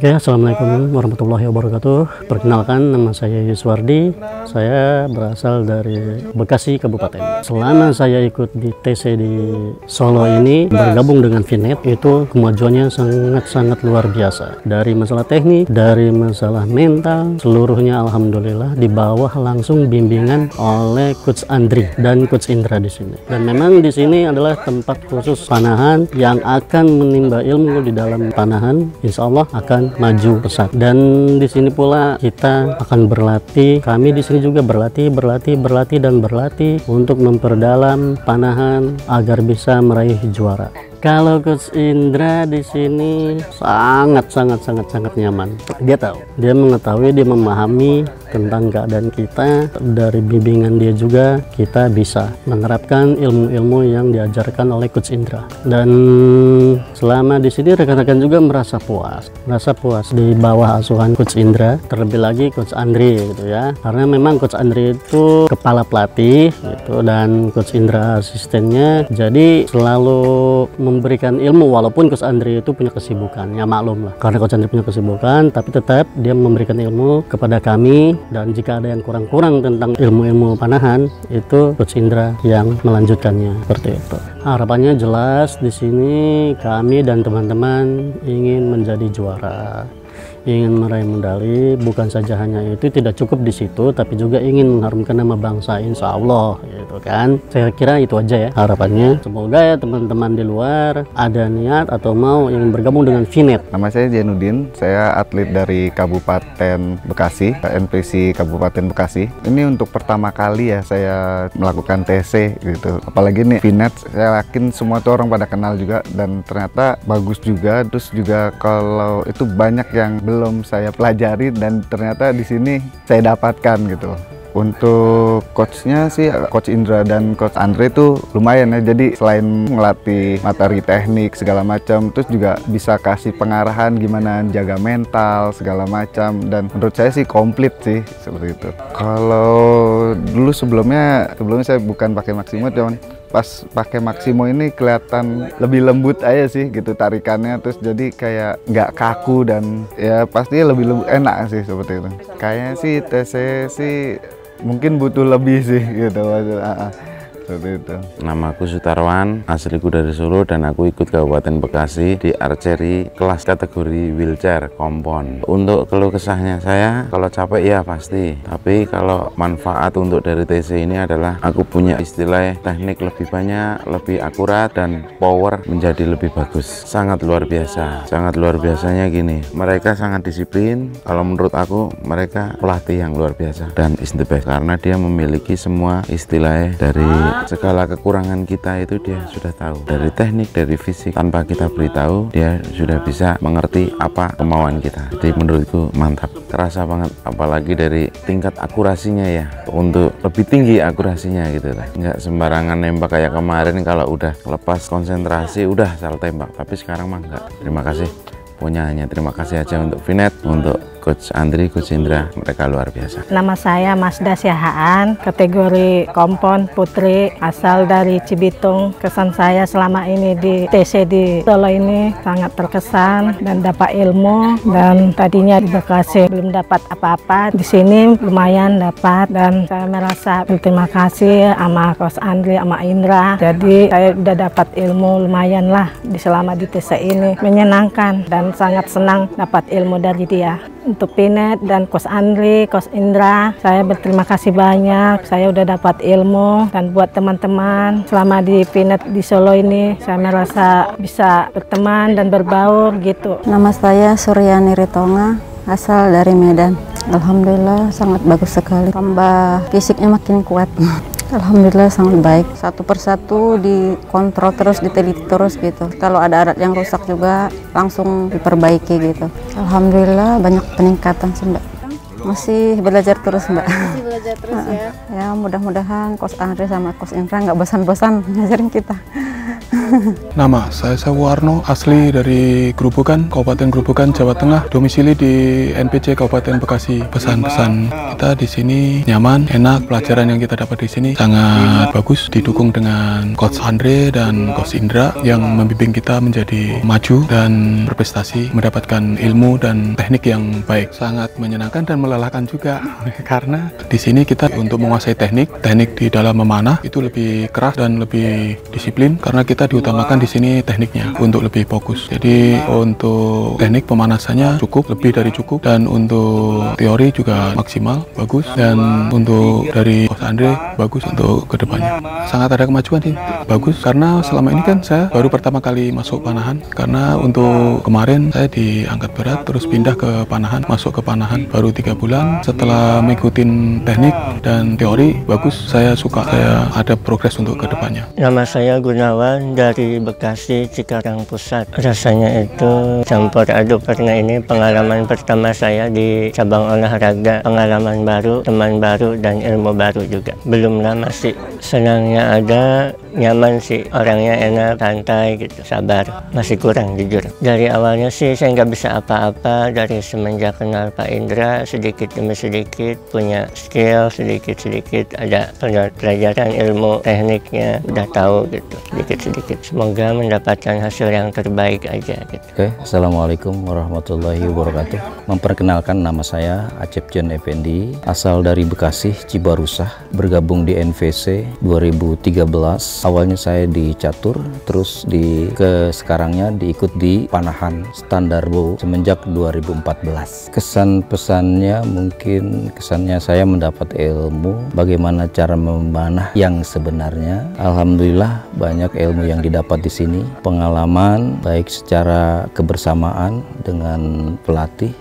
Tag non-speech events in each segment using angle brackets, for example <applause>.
Oke, Assalamualaikum warahmatullahi wabarakatuh. Perkenalkan, nama saya Yuswardi. Saya berasal dari Bekasi Kabupaten. Selama saya ikut di TC di Solo ini, bergabung dengan Vinet, itu kemajuannya sangat-sangat luar biasa. Dari masalah teknik, dari masalah mental, seluruhnya Alhamdulillah di bawah langsung bimbingan oleh Coach Andri dan Coach Indra di sini. Dan memang di sini adalah tempat khusus panahan yang akan menimba ilmu di dalam panahan. Insya Allah akan maju pesat. Dan di sini pula kita akan berlatih. Kami di sini juga berlatih, berlatih, berlatih dan berlatih untuk memperdalam panahan agar bisa meraih juara. Kalau Coach Indra di sini sangat sangat sangat sangat nyaman. Dia tahu, dia mengetahui, dia memahami tentang keadaan kita. Dari bimbingan dia juga kita bisa menerapkan ilmu-ilmu yang diajarkan oleh Coach Indra. Dan selama di sini rekan-rekan juga merasa puas, merasa puas di bawah asuhan Coach Indra. Terlebih lagi Coach Andri gitu ya. Karena memang Coach Andri itu kepala pelatih gitu dan Coach Indra asistennya. Jadi selalu memberikan ilmu walaupun Coach Andri itu punya kesibukan. Ya maklum lah. Karena Coach Andri punya kesibukan tapi tetap dia memberikan ilmu kepada kami. Dan jika ada yang kurang-kurang tentang ilmu-ilmu panahan itu Coach Indra yang melanjutkannya seperti itu. Harapannya jelas di sini kami dan teman-teman ingin menjadi juara ingin meraih medali bukan saja hanya itu tidak cukup di situ tapi juga ingin mengharumkan nama bangsa insya Allah gitu kan? Saya kira itu aja ya harapannya. Semoga ya teman-teman di luar ada niat atau mau ingin bergabung dengan Vinet nama saya Janudin saya atlet dari Kabupaten Bekasi NPC Kabupaten Bekasi. Ini untuk pertama kali ya saya melakukan TC gitu. Apalagi nih Vinet saya yakin semua tuh orang pada kenal juga dan ternyata bagus juga. Terus juga kalau itu banyak yang belum saya pelajari dan ternyata di sini saya dapatkan gitu. Untuk coachnya sih coach Indra dan coach Andre itu lumayan ya. Jadi selain ngelatih materi teknik segala macam, terus juga bisa kasih pengarahan gimana jaga mental segala macam. Dan menurut saya sih komplit sih seperti itu. Kalau dulu sebelumnya sebelumnya saya bukan pakai Maximo, cuman pas pakai Maximo ini kelihatan lebih lembut aja sih gitu tarikannya. Terus jadi kayak nggak kaku dan ya pasti lebih lembut, enak sih seperti itu. Kayaknya sih TC sih mungkin butuh lebih sih gitu maksudnya seperti itu. Namaku Sutarwan, asliku dari Solo dan aku ikut Kabupaten Bekasi di archery kelas kategori wheelchair kompon. Untuk keluh kesahnya saya, kalau capek ya pasti. Tapi kalau manfaat untuk dari TC ini adalah aku punya istilah teknik lebih banyak, lebih akurat dan power menjadi lebih bagus. Sangat luar biasa. Sangat luar biasanya gini, mereka sangat disiplin. Kalau menurut aku mereka pelatih yang luar biasa dan is the best karena dia memiliki semua istilahnya dari segala kekurangan kita itu dia sudah tahu. Dari teknik dari fisik tanpa kita beritahu dia sudah bisa mengerti apa kemauan kita. Jadi menurutku mantap. Terasa banget apalagi dari tingkat akurasinya ya. Untuk lebih tinggi akurasinya gitu lah. Nggak sembarangan nembak kayak kemarin kalau udah lepas konsentrasi udah salah tembak. Tapi sekarang mah enggak terima kasih. Punya hanya terima kasih aja untuk Vinet untuk Coach Andri, Coach Indra, mereka luar biasa. Nama saya Masda Syahaan, kategori kompon putri, asal dari Cibitung. Kesan saya selama ini di TC di Solo ini sangat terkesan dan dapat ilmu dan tadinya di Bekasi belum dapat apa-apa. Di sini lumayan dapat dan saya merasa berterima kasih sama Coach Andri, sama Indra. Jadi saya sudah dapat ilmu lumayan lah di selama di TC ini. Menyenangkan dan sangat senang dapat ilmu dari dia untuk Pinet dan Kos Andri, Kos Indra. Saya berterima kasih banyak. Saya udah dapat ilmu dan buat teman-teman selama di Pinet di Solo ini saya merasa bisa berteman dan berbaur gitu. Nama saya Suryani Ritonga, asal dari Medan. Alhamdulillah sangat bagus sekali. Tambah fisiknya makin kuat. <laughs> Alhamdulillah sangat baik. Satu persatu dikontrol terus, diteliti terus gitu. Kalau ada alat yang rusak juga langsung diperbaiki gitu. Alhamdulillah banyak peningkatan sih Mbak. Masih belajar terus Mbak. Masih belajar terus ya. <laughs> ya mudah-mudahan Kos Andri sama Kos Indra nggak bosan-bosan ngajarin kita. Nama saya Sawarno, asli dari Gerobokan, Kabupaten Gerobokan, Jawa Tengah, domisili di NPC Kabupaten Bekasi. Pesan-pesan kita di sini nyaman, enak, pelajaran yang kita dapat di sini sangat bagus, didukung dengan Coach Andre dan Coach Indra yang membimbing kita menjadi maju dan berprestasi, mendapatkan ilmu dan teknik yang baik. Sangat menyenangkan dan melelahkan juga <laughs> karena di sini kita untuk menguasai teknik, teknik di dalam memanah itu lebih keras dan lebih disiplin karena kita diutamakan di sini tekniknya untuk lebih fokus. Jadi untuk teknik pemanasannya cukup, lebih dari cukup dan untuk teori juga maksimal, bagus dan untuk dari Coach Andre bagus untuk ke depannya. Sangat ada kemajuan sih, bagus karena selama ini kan saya baru pertama kali masuk panahan karena untuk kemarin saya diangkat berat terus pindah ke panahan, masuk ke panahan baru tiga bulan setelah mengikuti teknik dan teori bagus saya suka saya ada progres untuk ke depannya. Nama saya Gunawan dari Bekasi Cikarang Pusat. Rasanya itu campur aduk karena ini pengalaman pertama saya di cabang olahraga, pengalaman baru, teman baru dan ilmu baru juga. Belum lama sih, senangnya ada, nyaman sih, orangnya enak, santai gitu, sabar. Masih kurang jujur. Dari awalnya sih saya nggak bisa apa-apa dari semenjak kenal Pak Indra sedikit demi sedikit punya skill sedikit-sedikit ada pelajaran ilmu tekniknya udah tahu gitu sedikit-sedikit semoga mendapatkan hasil yang terbaik aja gitu. Oke, Assalamualaikum warahmatullahi wabarakatuh. Memperkenalkan nama saya Acep John Effendi, asal dari Bekasi, Cibarusah, bergabung di NVC 2013. Awalnya saya di catur, terus di ke sekarangnya diikut di panahan standar bow semenjak 2014. Kesan pesannya mungkin kesannya saya mendapat ilmu bagaimana cara memanah yang sebenarnya. Alhamdulillah banyak ilmu yang didapat di sini, pengalaman baik secara kebersamaan dengan pelatih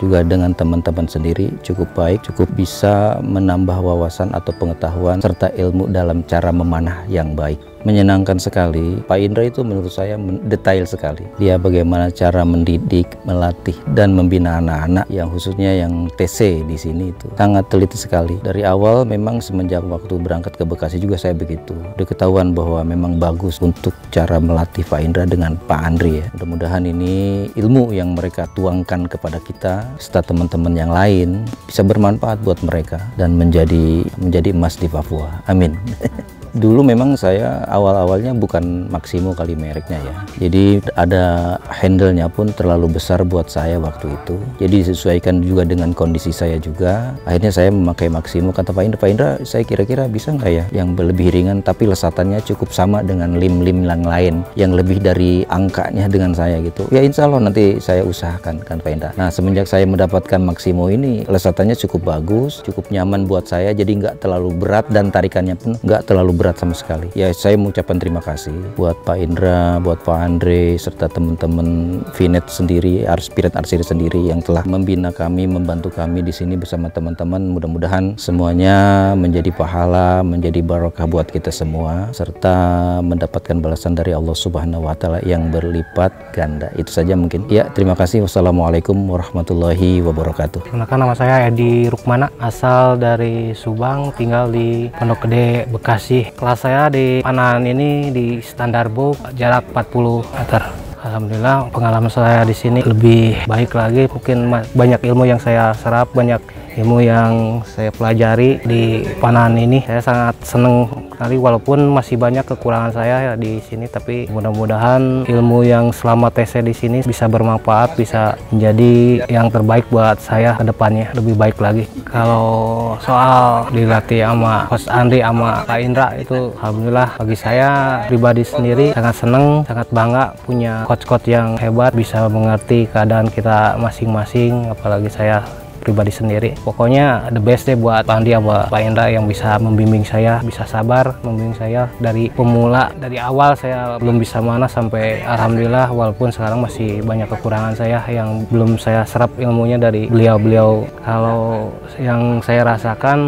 juga dengan teman-teman sendiri cukup baik, cukup bisa menambah wawasan atau pengetahuan serta ilmu dalam cara memanah yang baik menyenangkan sekali. Pak Indra itu menurut saya detail sekali. Dia bagaimana cara mendidik, melatih, dan membina anak-anak yang khususnya yang TC di sini itu sangat teliti sekali. Dari awal memang semenjak waktu berangkat ke Bekasi juga saya begitu. Diketahuan bahwa memang bagus untuk cara melatih Pak Indra dengan Pak Andri ya. Mudah-mudahan ini ilmu yang mereka tuangkan kepada kita serta teman-teman yang lain bisa bermanfaat buat mereka dan menjadi menjadi emas di Papua. Amin. <laughs> Dulu memang saya awal-awalnya bukan Maximo kali mereknya ya. Jadi ada handle-nya pun terlalu besar buat saya waktu itu. Jadi disesuaikan juga dengan kondisi saya juga. Akhirnya saya memakai Maximo. Kata Pak Indra, Pak Indra saya kira-kira bisa nggak ya yang lebih ringan tapi lesatannya cukup sama dengan lim-lim yang lain yang lebih dari angkanya dengan saya gitu. Ya insya Allah nanti saya usahakan kan Pak Indra. Nah semenjak saya mendapatkan Maximo ini lesatannya cukup bagus, cukup nyaman buat saya jadi nggak terlalu berat dan tarikannya pun nggak terlalu berat sama sekali. Ya saya mengucapkan terima kasih buat Pak Indra, buat Pak Andre, serta teman-teman Vinet sendiri, Arspirit Arsiri sendiri yang telah membina kami, membantu kami di sini bersama teman-teman. Mudah-mudahan semuanya menjadi pahala, menjadi barokah buat kita semua, serta mendapatkan balasan dari Allah Subhanahu Wa Taala yang berlipat ganda. Itu saja mungkin. Ya terima kasih. Wassalamualaikum warahmatullahi wabarakatuh. Kenalkan nama saya Edi Rukmana, asal dari Subang, tinggal di Pondok Gede, Bekasi. Kelas saya di panahan ini di standar bow jarak 40 meter. Alhamdulillah pengalaman saya di sini lebih baik lagi. Mungkin banyak ilmu yang saya serap, banyak ilmu yang saya pelajari di panahan ini. Saya sangat senang sekali walaupun masih banyak kekurangan saya ya di sini tapi mudah-mudahan ilmu yang selama TC di sini bisa bermanfaat, bisa menjadi yang terbaik buat saya ke depannya lebih baik lagi. Kalau soal dilatih sama Coach Andri sama Kak Indra itu alhamdulillah bagi saya pribadi sendiri sangat senang, sangat bangga punya coach-coach yang hebat bisa mengerti keadaan kita masing-masing apalagi saya pribadi sendiri. Pokoknya the best deh buat Pak Andi sama Pak Indra yang bisa membimbing saya, bisa sabar membimbing saya dari pemula, dari awal saya belum bisa mana sampai Alhamdulillah walaupun sekarang masih banyak kekurangan saya yang belum saya serap ilmunya dari beliau-beliau. Kalau yang saya rasakan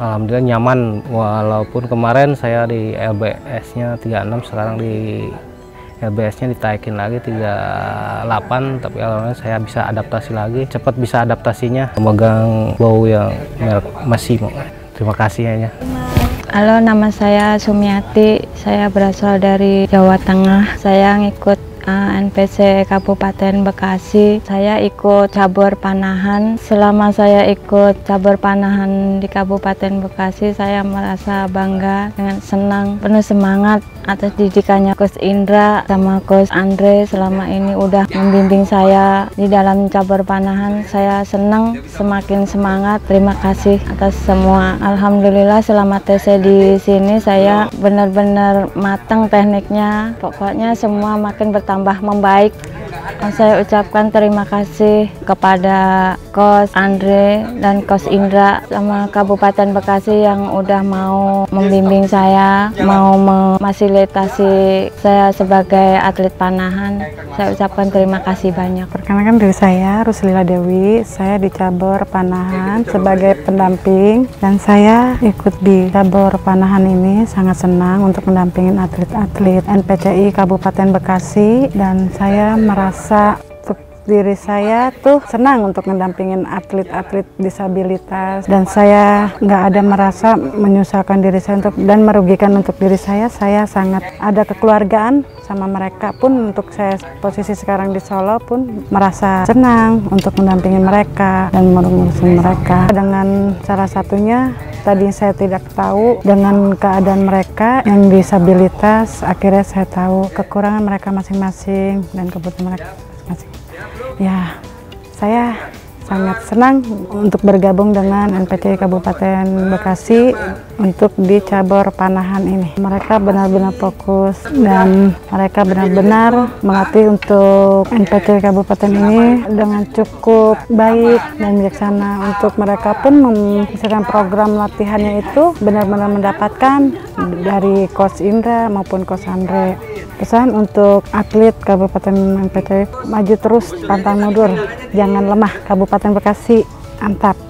Alhamdulillah nyaman walaupun kemarin saya di LBS-nya 36 sekarang di LBS-nya ditaikin lagi 38 tapi alhamdulillah saya bisa adaptasi lagi cepat bisa adaptasinya memegang bow yang merek masih terima kasih ya Halo, nama saya Sumiati. Saya berasal dari Jawa Tengah. Saya ngikut NPC Kabupaten Bekasi. Saya ikut cabur panahan. Selama saya ikut cabur panahan di Kabupaten Bekasi, saya merasa bangga dengan senang, penuh semangat atas didikannya Coach Indra sama Coach Andre selama ini udah membimbing saya di dalam cabur panahan. Saya senang, semakin semangat. Terima kasih atas semua. Alhamdulillah selama TC di sini saya benar-benar matang tekniknya. Pokoknya semua makin bertambah membaik. Saya ucapkan terima kasih kepada Kos Andre dan Kos Indra sama Kabupaten Bekasi yang udah mau membimbing saya, mau memfasilitasi saya sebagai atlet panahan. Saya ucapkan terima kasih banyak. Perkenalkan diri saya Ruslila Dewi, saya di cabur panahan sebagai pendamping dan saya ikut di cabur panahan ini sangat senang untuk mendampingin atlet-atlet NPCI Kabupaten Bekasi dan saya merasa masa diri saya tuh senang untuk mendampingin atlet-atlet disabilitas. Dan saya nggak ada merasa menyusahkan diri saya untuk dan merugikan untuk diri saya. Saya sangat ada kekeluargaan sama mereka pun untuk saya posisi sekarang di Solo pun merasa senang untuk mendampingi mereka dan mengurusi mereka. Dengan salah satunya tadi saya tidak tahu dengan keadaan mereka yang disabilitas akhirnya saya tahu kekurangan mereka masing-masing dan kebutuhan mereka ya saya sangat senang untuk bergabung dengan NPC Kabupaten Bekasi untuk di cabur panahan ini. Mereka benar-benar fokus dan mereka benar-benar melatih untuk NPC Kabupaten ini dengan cukup baik dan bijaksana. Untuk mereka pun misalkan program latihannya itu benar-benar mendapatkan dari Coach Indra maupun Coach Andre. Pesan untuk atlet Kabupaten NPC maju terus pantang mundur, jangan lemah Kabupaten Bekasi, antap.